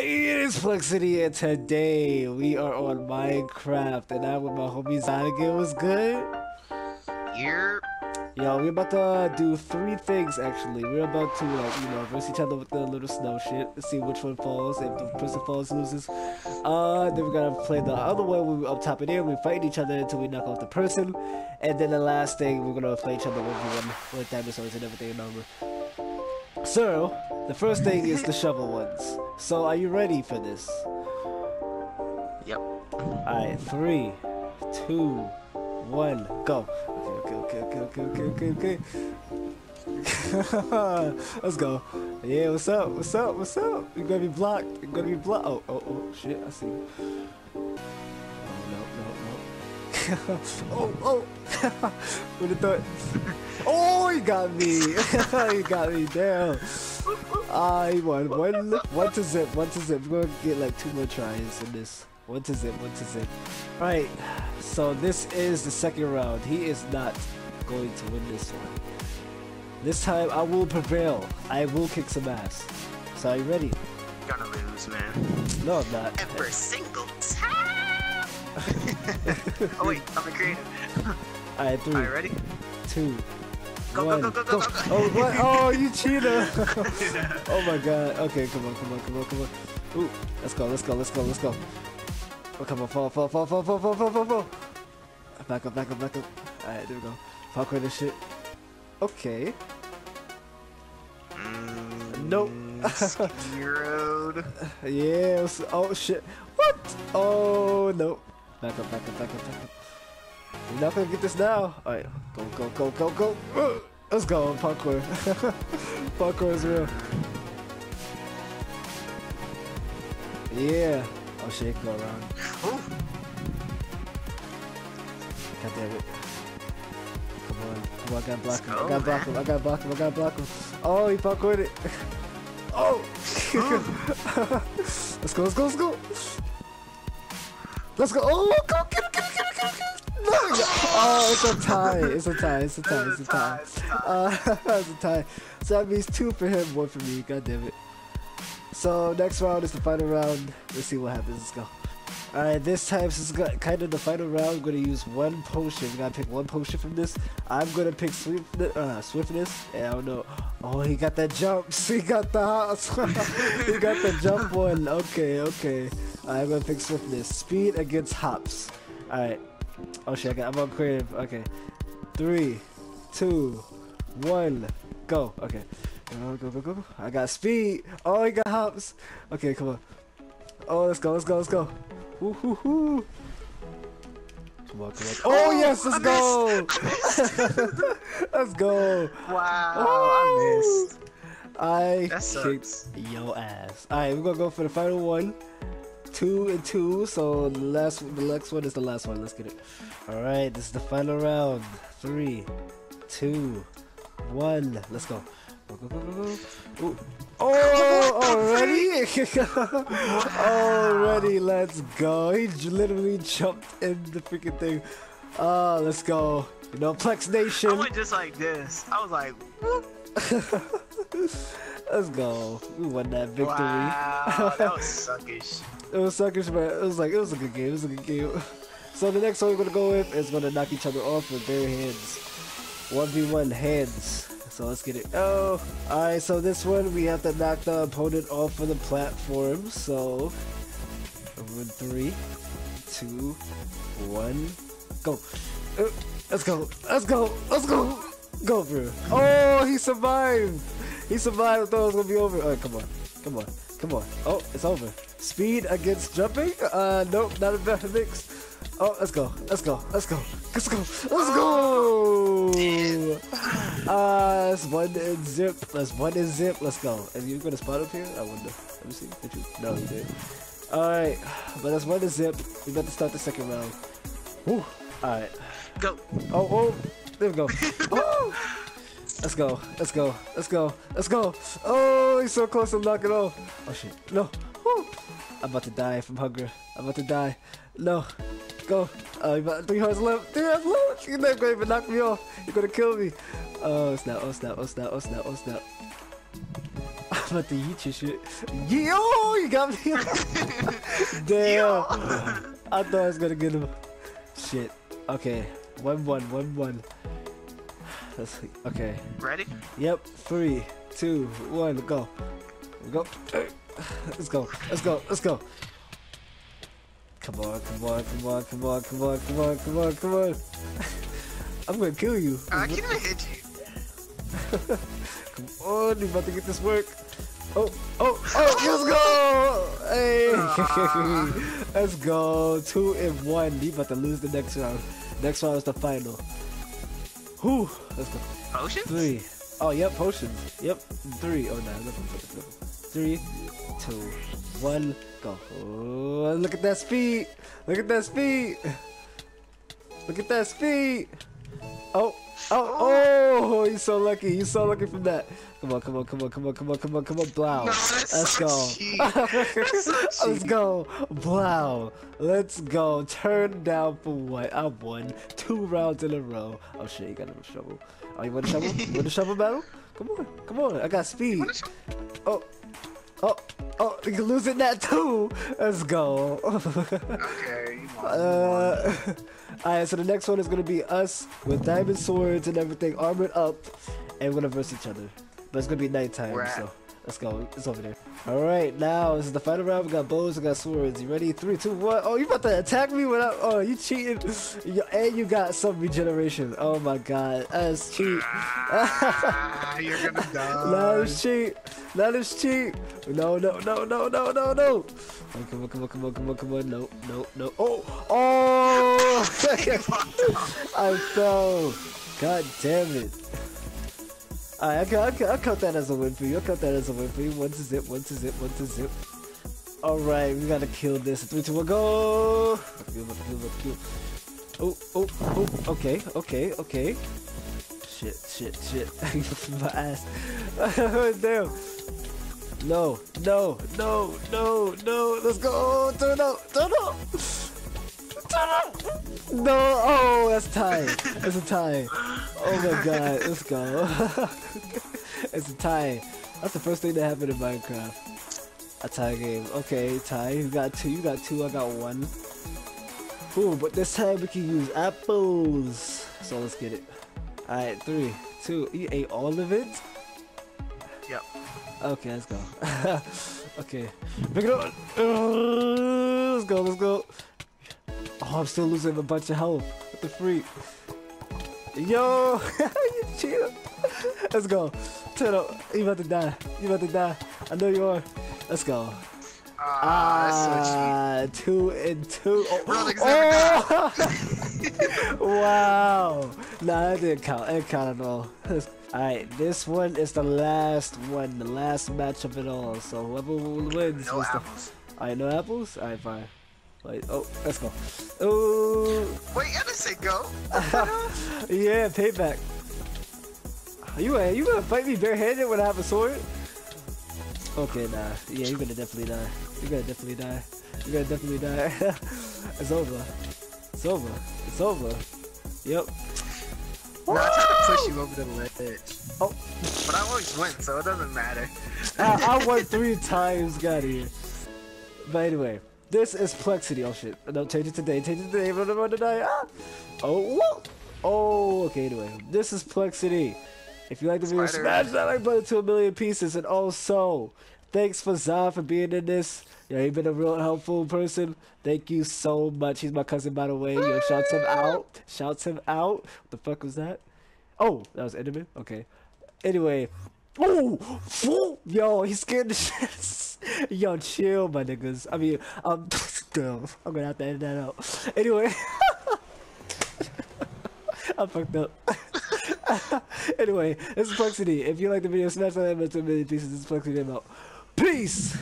Hey, it is Plexiety, and today we are on Minecraft, and I'm with my homie Zonigan. What's good? You're Yo, we're about to do three things actually. We're about to like, you know, verse each other with the little snow shit. See which one falls. If the person falls, loses. Uh, then we're gonna play the other one. We up top and in. We fight each other until we knock off the person. And then the last thing, we're gonna play each other one v one with dinosaurs and everything. Remember. So, the first thing is the shovel ones. So, are you ready for this? Yep. Alright, three, two, one, go. Okay, okay, okay, okay, okay, okay, okay, okay. Let's go. Yeah, what's up? What's up? What's up? You're gonna be blocked. You're gonna be blocked. Oh, oh, oh, shit, I see. Oh, oh. Have thought? Oh, he got me. he got me. Damn. I won. One, one to zip. One to zip. We're gonna get like two more tries in this. One to zip. One to zip. Right. So this is the second round. He is not going to win this one. This time I will prevail. I will kick some ass. So are you ready? Gonna lose, man. No, I'm not. Every single time. oh wait, I'm a creative. Alright, three, you ready? two, Go, one, go, go, go, go, go. Oh, what? Oh, you cheater! oh my god. Okay, come on, come on, come on, come on. Ooh, let's go, let's go, let's go, let's go. Oh, come on, fall, fall, fall, fall, fall, fall, fall, fall, fall. Back up, back up, back up. Alright, there we go. Parkour this shit. Okay. Mm, Nope. ski road. Yeah. Oh shit. What? Oh no. Back up, back up, back up, back up. We're not gonna get this now. Alright, go, go, go, go, go. Uh, Let's go, parkour. parkour is real. Yeah. Oh shit, go around. Ooh, God damn it. Come on. Come on, I gotta block him. I gotta block him. I gotta block him. I gotta block him. Oh, he parkoured it. Oh! let's go, let's go, let's go. Let's go. Oh, go, get get get get get. No. Oh, it's a tie. It's a tie. It's a tie. It's a tie. It's a tie, it's a tie. So that means two for him, one for me. God damn it. So next round is the final round. Let's see what happens. Let's go. Alright, this time, since it's kind of the final round, I'm gonna use one potion. We gotta pick one potion from this. I'm gonna pick swiftness, uh, swiftness. Yeah, I don't know. Oh, he got that jump. He got the house. he got the jump one. Okay, okay. Alright, I'm gonna pick swiftness. Speed against hops. Alright. Oh shit, I got, I'm on creative. Okay. Three, two, one, go. Okay. Go, go, go, go. I got speed. Oh, he got hops. Okay, come on. Oh, let's go, let's go, let's go. Woo hoo hoo. Come on, come on. Oh, oh yes, let's go. let's go. wow, Oh. I missed. I That kicked your ass. Alright, we're gonna go for the final one. Two and two, so the last the next one is the last one. Let's get it. Alright, this is the final round. Three, two, one. Let's go. Go, go, go, go, go. Ooh. Oh, already? already, let's go. He literally jumped in the freaking thing. Ah, let's go. You know, Plex I went just like this. I was like. Let's go. We won that victory. wow, that was suckish. It was suckish, but it was like it was a good game. It was a good game. So the next one we're gonna go with is gonna knock each other off with bare hands. One v one hands. So let's get it. Oh, all right. So this one we have to knock the opponent off of the platform. So three, two, one, go. Uh, let's go. Let's go. Let's go. Go, bro. Oh, he survived. He survived. I thought it was gonna be over. All right, come on. Come on. Come on. Oh, it's over. Speed against jumping? Uh, nope, not a better mix. Oh, let's go. Let's go. Let's go. Let's go. Let's go. Uh, that's one in zip. That's one in zip. Let's go. Are you gonna spot up here? I wonder. Let me see. Did you? No, you did. Alright, but that's one in zip. We about to start the second round. Woo. Alright. Go. Oh, oh, there we go. Oh. Let's go, let's go, let's go, let's go. Oh, he's so close to knocking off. Oh shit, no. Woo. I'm about to die from hunger. I'm about to die. No, go. Uh, three hearts left. Three hearts left. You're not going to even knock me off. You're gonna kill me. Oh snap! Oh snap! Oh snap! Oh snap! Oh snap! I'm about to eat your shit. Yo, you got me. Damn. I thought I was gonna get him. Shit. Okay. One one one one. Let's see. Okay. Ready? Yep. Three, two, one. Go. Go. Let's go. Let's go. Let's go. Come on, come on, come on, come on, come on, come on, come on, come on. I'm gonna kill you. I can't even hit you. Come on, you about to get this work. Oh, oh, oh, let's go! Hey! let's go. Two and one. You about to lose the next round. Next round is the final. Whew. Let's go. Potions? Three. Oh, yep, potions. Yep. Three. Oh, no. Nothing. nothing. Three, two, one, go. Oh, look at that speed. Look at that speed. Look at that speed. Oh, oh, oh, you're so lucky. You're so lucky from that. Come on, come on, come on, come on, come on, come on, come on, blow. No, Let's so go. So Let's go. Blow. Let's go. Turn down for what? I won two rounds in a row. Oh shit, you got a shovel. Oh, you want a shovel? you want a shovel battle? Come on, come on. I got speed. Oh, oh, oh, you can lose it that too. Let's go. Okay. Uh, Alright, so the next one is gonna be us with diamond swords and everything armored up, and we're gonna verse each other. But it's gonna be nighttime, Where at? so let's go. It's over there. Alright, now this is the final round. We got bows, we got swords. You ready? Three, two, one. Oh, you about to attack me without? Oh, you cheating? You- And you got some regeneration. Oh my god, that's cheat. Ah, you're gonna die. That is cheap. That is cheap. No, no, no, no, no, no, no. Oh, come on, come on, come on, come on, come on. No, no, no. Oh, oh! I fell. God damn it. Alright, I, I, I count that as a win for you. I count that as a win for you. One to zip, one to zip, one to zip. Alright, we gotta kill this. Three, two, one, go! Kill, kill, kill. Oh, oh, oh, okay, okay, okay. Shit, shit, shit. My ass. Damn. No, no, no, no, no. Let's go. Turn up, turn up. Turn up. No, oh, that's tie. It's a tie. Oh my god, let's go. it's a tie. That's the first thing that happened in Minecraft. A tie game. Okay, tie. You got two, you got two, I got one. Ooh, but this time we can use apples. So let's get it. Alright, three, two. You ate all of it? Yep. Okay, let's go. okay. Pick it up. Let's go, let's go. Oh, I'm still losing a bunch of health. What the freak? Yo! you cheater! Let's go. Turn up. You about to die. You about to die. I know you are. Let's go. Ah, that's so. Ah, two and two. Oh, oh! wow. Nah, that didn't count. It didn't count at all. Alright, this one is the last one, the last match of it all. So whoever wins No was the. apples. Alright, no apples? Alright, fine. Wait, oh, let's go. Oh, Wait, I didn't say go. yeah, payback. You uh, you gonna fight me barehanded when I have a sword? Okay, nah. Yeah, you're gonna definitely die. You're gonna definitely die. You're gonna definitely die. it's over. It's over. It's over. Yep. No, I tried to push you over the ledge. Oh, But I always win, so it doesn't matter. I, I won three times, got here. But anyway, this is Plexiety. Oh shit. No, change it today. Change it today. Blah, blah, blah, blah, blah. Ah. Oh, whoa. Oh, okay, anyway. This is Plexiety. If you like the video, smash that like button to a million pieces. And also, thanks for Zah for being in this. Yeah, he's been a real helpful person. Thank you so much. He's my cousin, by the way. Yo, shouts him out. Shouts him out. What the fuck was that? Oh, that was Enderman? Okay. Anyway. Oh! Yo, he scared the shit. Yo, chill, my niggas. I mean, um, damn, I'm gonna have to edit that out. Anyway. I fucked up. anyway, this is Plexiety. If you like the video, smash that like button million pieces. This is Plexiety. Out. Peace!